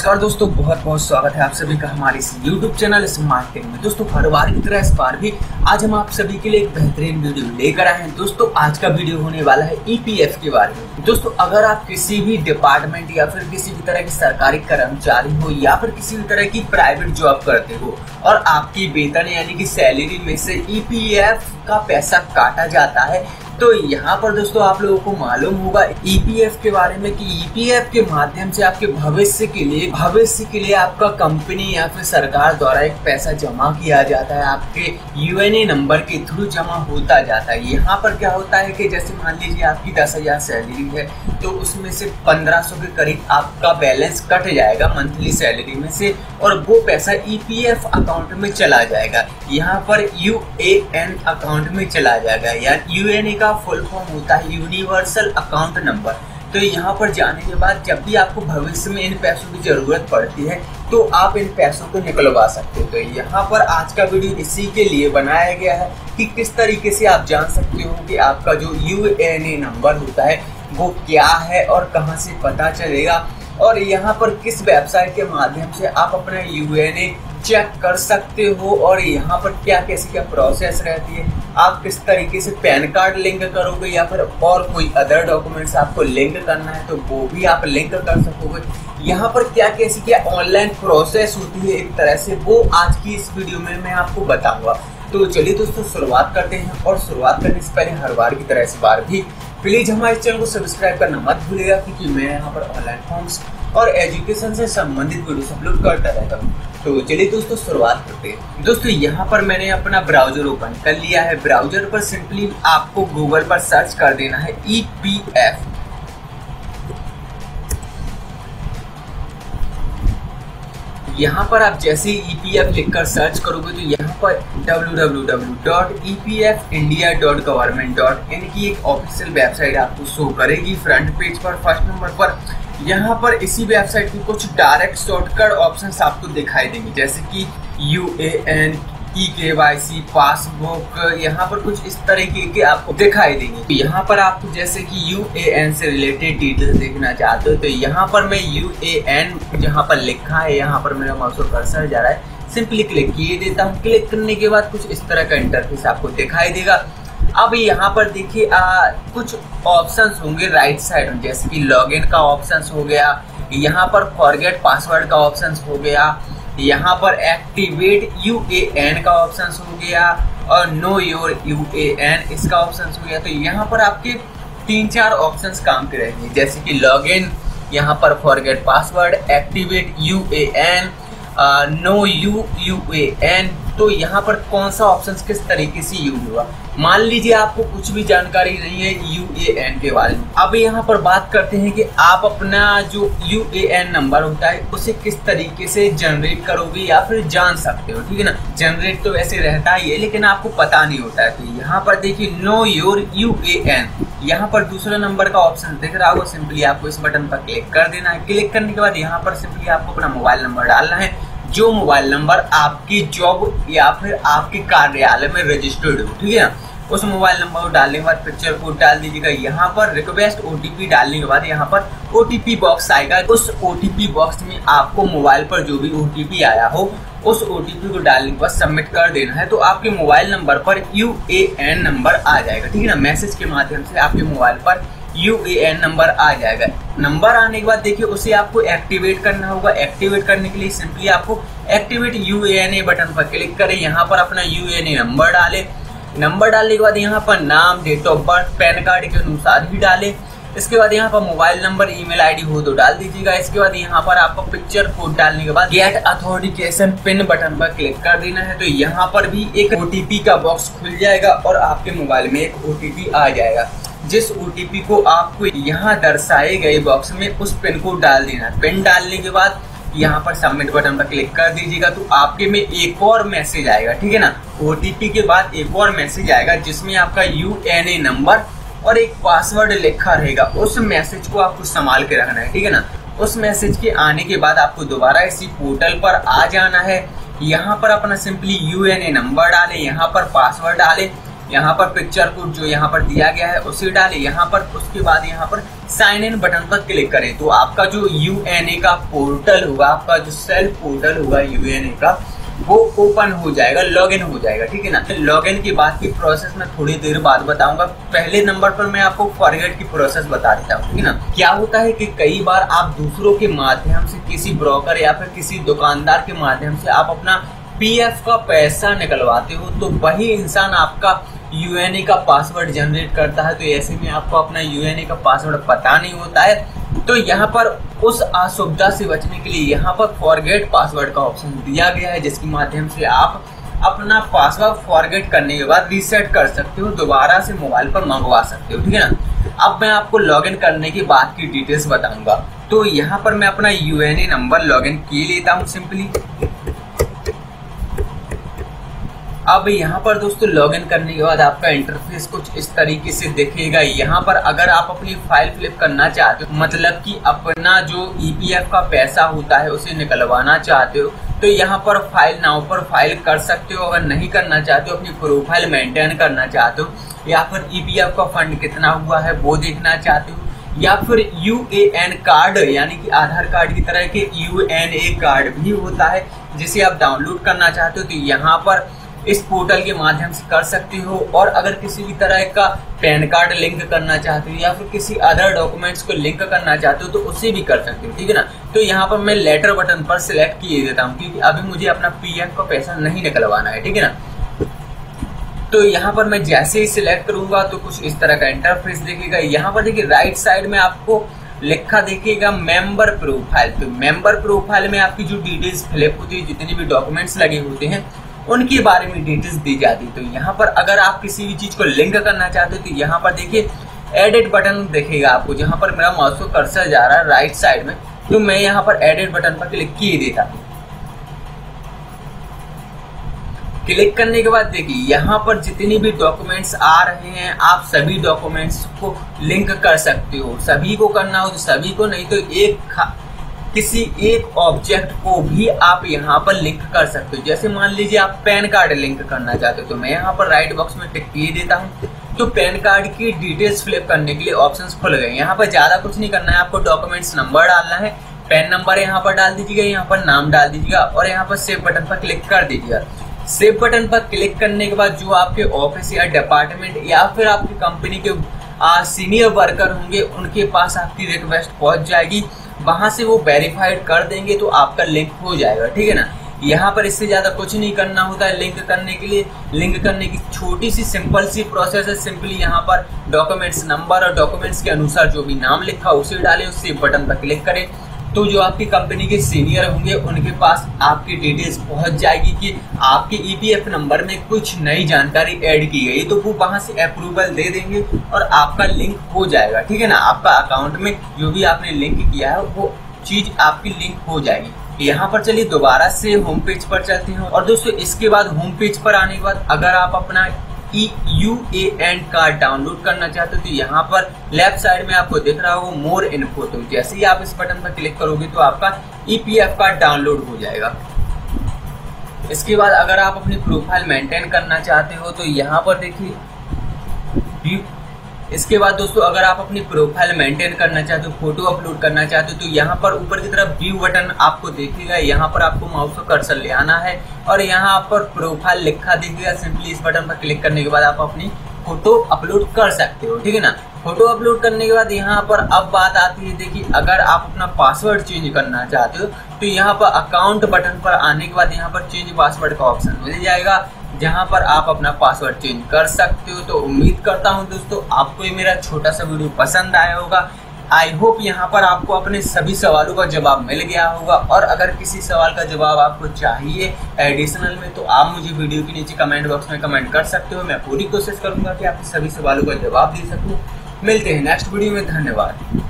नमस्कार दोस्तों बहुत बहुत स्वागत है आप सभी का हमारे इस YouTube चैनल स्मार्ट टेक में। दोस्तों, हर बार की तरह इस बार भी आज हम आप सभी के लिए एक बेहतरीन वीडियो लेकर आए हैं। दोस्तों, आज का वीडियो होने वाला है ईपीएफ के बारे में। दोस्तों, अगर आप किसी भी डिपार्टमेंट या फिर किसी भी तरह की सरकारी कर्मचारी हो या फिर किसी भी तरह की प्राइवेट जॉब करते हो और आपकी वेतन यानी कि सैलरी में से ईपीएफ का पैसा काटा जाता है तो यहाँ पर दोस्तों आप लोगों को मालूम होगा ईपीएफ के बारे में कि ईपीएफ के माध्यम से आपके भविष्य के लिए, भविष्य के लिए आपका कंपनी या फिर सरकार द्वारा एक पैसा जमा किया जाता है। आपके यूएनए नंबर के थ्रू जमा होता जाता है। यहाँ पर क्या होता है कि जैसे मान लीजिए आपकी दस हज़ार सैलरी है तो उसमें से पंद्रह सौ के करीब आपका बैलेंस कट जाएगा मंथली सैलरी में से, और वो पैसा ईपीएफ अकाउंट में चला जाएगा। यहाँ पर यू अकाउंट में चला जाएगा। या यूएनए का फुल फॉर्म होता है यूनिवर्सल अकाउंट नंबर। तो यहाँ पर जाने के बाद जब भी आपको भविष्य में इन पैसों की ज़रूरत पड़ती है तो आप इन पैसों को निकलवा सकते हो। तो यहाँ पर आज का वीडियो इसी के लिए बनाया गया है कि किस तरीके से आप जान सकते हो कि आपका जो यू नंबर होता है वो क्या है और कहाँ से पता चलेगा? और यहाँ पर किस वेबसाइट के माध्यम से आप अपना यू चेक कर सकते हो? और यहाँ पर क्या कैसी क्या प्रोसेस रहती है? आप किस तरीके से पैन कार्ड लिंक करोगे या फिर और कोई अदर डॉक्यूमेंट्स आपको लिंक करना है तो वो भी आप लिंक कर सकोगे। यहाँ पर क्या कैसी क्या ऑनलाइन प्रोसेस होती है एक तरह से, वो आज की इस वीडियो में मैं आपको बताऊँगा। तो चलिए दोस्तों, शुरुआत करते हैं। और शुरुआत करने से पहले हर बार की तरह इस बार भी प्लीज़ हमारे चैनल को सब्सक्राइब करना मत भूलिएगा, क्योंकि मैं यहाँ पर ऑनलाइन फॉर्म्स और एजुकेशन से संबंधित वीडियो अपलोड करता रहता हूँ। तो चलिए दोस्तों, शुरुआत करते हैं। दोस्तों, यहाँ पर मैंने अपना ब्राउज़र ओपन कर लिया है। ब्राउज़र पर सिंपली आपको गूगल पर सर्च कर देना है ई पी एफ़ यहाँ पर आप जैसे ई पी एफ़ लिख कर सर्च करोगे तो यहाँ पर W W W dot E P F India dot government dot in की एक ऑफिशियल वेबसाइट आपको शो करेगी फ्रंट पेज पर फ़र्स्ट नंबर पर। यहाँ पर इसी वेबसाइट पर कुछ डायरेक्ट शॉर्टकट ऑप्शन आपको दिखाई देंगे, जैसे कि यू ए एन ई के वाई सी पासबुक यहाँ पर कुछ इस तरीके के आपको दिखाई देंगे। तो यहाँ पर आप जैसे कि यू ए एन से रिलेटेड डिटेल्स देखना चाहते हो तो यहाँ पर मैं यू ए एन जहाँ पर लिखा है, यहाँ पर मेरा माउस कर्सर जा रहा है। सिंपली क्लिक किए देता हूँ। क्लिक करने के बाद कुछ इस तरह का इंटरफेस आपको दिखाई देगा। अब यहाँ पर देखिए कुछ ऑप्शंस होंगे राइट साइड में, जैसे कि लॉगिन का ऑप्शंस हो गया, यहाँ पर फॉरगेट पासवर्ड का ऑप्शंस हो गया यहाँ पर एक्टिवेट यू ए एन का ऑप्शन हो गया और know your U A N इसका ऑप्शन हो गया। तो यहाँ पर आपके तीन चार ऑप्शंस काम के रहेंगे। जैसे कि लॉग इन यहाँ पर forget password activate U A N know U U A N तो यहाँ पर कौन सा ऑप्शन किस तरीके से यूज़ हुआ? मान लीजिए आपको कुछ भी जानकारी नहीं है यू ए एन के बारे में। अब यहाँ पर बात करते हैं कि आप अपना जो यू ए एन नंबर होता है, उसे किस तरीके से जनरेट करोगे या फिर जान सकते हो, ठीक है ना? जनरेट तो वैसे रहता ही है, लेकिन आपको पता नहीं होता है। तो यहाँ पर देखिए know your U A N यहाँ पर दूसरा नंबर का ऑप्शन दिख रहा होगा सिंपली आपको इस बटन पर क्लिक कर देना है। क्लिक करने के बाद यहाँ पर सिंपली आपको अपना मोबाइल नंबर डालना है। जो मोबाइल नंबर आपकी जॉब या फिर आपके कार्यालय में रजिस्टर्ड हो, ठीक है ना? उस मोबाइल नंबर को डालने के बाद पिक्चर कोड डाल दीजिएगा। यहाँ पर रिक्वेस्ट ओटीपी डालने के बाद यहाँ पर ओटीपी बॉक्स आएगा। उस ओटीपी बॉक्स में आपको मोबाइल पर जो भी ओटीपी आया हो, उस ओटीपी को डालने के बाद सबमिट कर देना है तो आपके मोबाइल नंबर पर यू नंबर आ जाएगा। ठीक है ना? मैसेज के माध्यम से आपके मोबाइल पर यू ए एन नंबर आ जाएगा। नंबर आने के बाद देखिए, उसे आपको एक्टिवेट करना होगा। एक्टिवेट करने के लिए सिंपली आपको activate U A N A button पर क्लिक करें। यहाँ पर अपना यू एन ए नंबर डालें। नंबर डालने के बाद यहाँ पर नाम date of birth PAN card के अनुसार ही डालें। इसके बाद यहाँ पर मोबाइल नंबर ईमेल आईडी हो तो डाल दीजिएगा। इसके बाद यहाँ पर आपको पिक्चर कोड डालने के बाद गेट अथोरिकेशन पिन बटन पर क्लिक कर देना है। तो यहाँ पर भी एक ओटीपी का बॉक्स खुल जाएगा और आपके मोबाइल में एक ओटीपी आ जाएगा। जिस ओटीपी को आपको यहाँ दर्शाए गए बॉक्स में उस पिन को डाल देना पिन डालने के बाद यहाँ पर सबमिट बटन पर क्लिक कर दीजिएगा तो आपके में एक और मैसेज आएगा, ठीक है ना? ओटीपी के बाद एक और मैसेज आएगा, जिसमें आपका यू एन ए नंबर और एक पासवर्ड लिखा रहेगा। उस मैसेज को आपको संभाल के रखना है, ठीक है ना? उस मैसेज के आने के बाद आपको दोबारा इसी पोर्टल पर आ जाना है। यहाँ पर अपना simply U N A number डाले, यहाँ पर पासवर्ड डाले यहाँ पर पिक्चर कोड जो यहाँ पर दिया गया है, उसे डालें। यहाँ पर, उसके बाद यहाँ पर साइन इन बटन पर क्लिक करें। तो आपका जो यूएनए का पोर्टल होगा, आपका जो सेल्फ पोर्टल होगा यू का, वो ओपन हो जाएगा लॉगिन हो जाएगा, ठीक है ना? लॉगिन के बाद की प्रोसेस में थोड़ी देर बाद बताऊँगा। पहले नंबर पर मैं आपको फॉरगेट की प्रोसेस बता देता हूँ, ठीक है ना? क्या होता है कि कई बार आप दूसरों के माध्यम से किसी ब्रोकर या फिर किसी दुकानदार के माध्यम से आप अपना पीएफ का पैसा निकलवाते हो तो वही इंसान आपका यूएनए का पासवर्ड जनरेट करता है तो ऐसे में आपको अपना यूएनए का पासवर्ड पता नहीं होता है। तो यहाँ पर उस असुविधा से बचने के लिए यहाँ पर फॉरगेट पासवर्ड का ऑप्शन दिया गया है, जिसके माध्यम से आप अपना पासवर्ड फॉरगेट करने के बाद रीसेट कर सकते हो, दोबारा से मोबाइल पर मंगवा सकते हो, ठीक है ना? अब मैं आपको लॉगिन करने के बाद की डिटेल्स बताऊँगा। तो यहाँ पर मैं अपना यूएनए नंबर लॉगिन किए लेता हूँ सिंपली अब यहाँ पर दोस्तों लॉगिन करने के बाद आपका इंटरफेस कुछ इस तरीके से दिखेगा। यहाँ पर अगर आप अपनी फ़ाइल फ्लिप करना चाहते हो मतलब कि अपना जो ईपीएफ e का पैसा होता है, उसे निकलवाना चाहते हो तो यहाँ पर फ़ाइल नाउ पर फ़ाइल कर सकते हो। अगर नहीं करना चाहते हो, अपनी प्रोफ़ाइल मेंटेन करना चाहते हो, या फिर ईपीएफ e का फंड कितना हुआ है, वो देखना चाहते हो, या फिर यू ए एन कार्ड यानी कि आधार कार्ड की तरह के यू एन ए कार्ड भी होता है, जिसे आप डाउनलोड करना चाहते हो तो यहाँ पर इस पोर्टल के माध्यम से कर सकते हो। और अगर किसी भी तरह का पैन कार्ड लिंक करना चाहते हो या फिर किसी अदर डॉक्यूमेंट्स को लिंक करना चाहते हो तो उसे भी कर सकते हो, ठीक है ना? तो यहाँ पर मैं लेटर बटन पर सिलेक्ट किए देता हूँ, क्योंकि अभी मुझे अपना पीएफ का पैसा नहीं निकलवाना है, ठीक है ना? तो यहाँ पर मैं जैसे ही सिलेक्ट करूँगा तो कुछ इस तरह का इंटरफेस देखेगा। यहाँ पर देखिए राइट साइड में आपको लिखा देखिएगा मेंबर प्रोफ़ाइल तो मेंबर प्रोफ़ाइल में आपकी जो डिटेल्स फिलअप होती है, जितने भी डॉक्यूमेंट्स लगे होते हैं उनके बारे में डिटेल्स दी जाती है। तो यहाँ पर अगर आप किसी भी चीज़ को लिंक करना चाहते हो तो यहाँ पर देखिए एडिट बटन देखेगा आपको, जहाँ पर मेरा माउस को कर्सर जा रहा है राइट साइड में। तो मैं यहाँ पर एडिट बटन पर क्लिक किए देता हूँ। क्लिक करने के बाद देखिए, यहाँ पर जितनी भी डॉक्यूमेंट्स आ रहे हैं, आप सभी डॉक्यूमेंट्स को लिंक कर सकते हो। सभी को करना हो तो सभी को, नहीं तो एक किसी एक ऑब्जेक्ट को भी आप यहाँ पर लिंक कर सकते हो। जैसे मान लीजिए आप पैन कार्ड लिंक करना चाहते हो तो मैं यहाँ पर राइट बॉक्स में टिक किए देता हूँ। तो पैन कार्ड की डिटेल्स फिलअप करने के लिए ऑप्शंस खुल गए। यहाँ पर ज़्यादा कुछ नहीं करना है, आपको डॉक्यूमेंट्स नंबर डालना है। पैन नंबर यहाँ पर डाल दीजिएगा, यहाँ पर नाम डाल दीजिएगा और यहाँ पर सेव बटन पर क्लिक कर दीजिएगा। सेव बटन पर क्लिक करने के बाद जो आपके ऑफ़िस या डिपार्टमेंट या फिर आपकी कंपनी के सीनियर वर्कर होंगे, उनके पास आपकी रिक्वेस्ट पहुँच जाएगी। वहाँ से वो वेरीफाइड कर देंगे तो आपका लिंक हो जाएगा, ठीक है ना? यहाँ पर इससे ज़्यादा कुछ नहीं करना होता है लिंक करने के लिए। लिंक करने की छोटी सी सिंपल सी प्रोसेस है सिंपली यहाँ पर डॉक्यूमेंट्स नंबर और डॉक्यूमेंट्स के अनुसार जो भी नाम लिखा उसे डालें, उससे बटन पर क्लिक करें। तो जो आपकी कंपनी के सीनियर होंगे, उनके पास आपकी डिटेल्स पहुँच जाएगी कि आपके ईपीएफ e नंबर में कुछ नई जानकारी ऐड की गई तो वो वहाँ से अप्रूवल दे देंगे और आपका लिंक हो जाएगा, ठीक है ना? आपका अकाउंट में जो भी आपने लिंक किया है, वो चीज़ आपकी लिंक हो जाएगी। यहाँ पर चलिए, दोबारा से होम पेज पर चलते हैं और दोस्तों, इसके बाद होम पेज पर आने के बाद अगर आप अपना U A N card download करना चाहते हो तो यहाँ पर लेफ़्ट साइड में आपको दिख रहा होगा मोर इन्फो तो जैसे ही आप इस बटन पर क्लिक करोगे तो आपका ईपीएफ कार्ड डाउनलोड हो जाएगा। इसके बाद अगर आप अपनी प्रोफ़ाइल मेंटेन करना चाहते हो तो यहाँ पर देखिए इसके बाद दोस्तों, अगर आप अपनी प्रोफ़ाइल मेंटेन करना चाहते हो फ़ोटो अपलोड करना चाहते हो तो यहाँ पर ऊपर की तरफ़ व्यू बटन आपको देखेगा यहाँ पर आपको माउस का कर्सर ले आना है और यहाँ पर प्रोफ़ाइल लिखा दिखेगा सिंपली इस बटन पर क्लिक करने के बाद आप अपनी फ़ोटो अपलोड कर सकते हो, ठीक है ना? फ़ोटो अपलोड करने के बाद यहाँ पर अब बात आती है, देखिए, अगर आप अपना पासवर्ड चेंज करना चाहते हो तो यहाँ पर अकाउंट बटन पर आने के बाद यहाँ पर चेंज पासवर्ड का ऑप्शन मिल जाएगा। जहाँ पर आप अपना पासवर्ड चेंज कर सकते हो। तो उम्मीद करता हूँ दोस्तों, आपको ये मेरा छोटा सा वीडियो पसंद आया होगा। आई होप यहाँ पर आपको अपने सभी सवालों का जवाब मिल गया होगा। और अगर किसी सवाल का जवाब आपको चाहिए एडिशनल में तो आप मुझे वीडियो के नीचे कमेंट बॉक्स में कमेंट कर सकते हो। मैं पूरी कोशिश करूँगा कि आपके सभी सवालों का जवाब दे सकूँ। मिलते हैं नेक्स्ट वीडियो में। धन्यवाद।